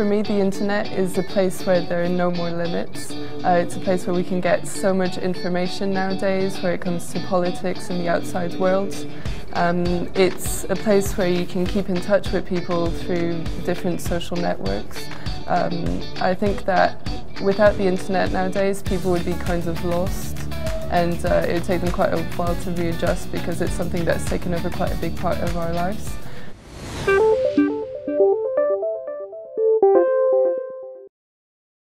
For me, the internet is a place where there are no more limits. Uh, it's a place where we can get so much information nowadays where it comes to politics and the outside world. Um, it's a place where you can keep in touch with people through different social networks. Um, I think that without the internet nowadays, people would be kind of lost and uh, it would take them quite a while to readjust because it's something that's taken over quite a big part of our lives.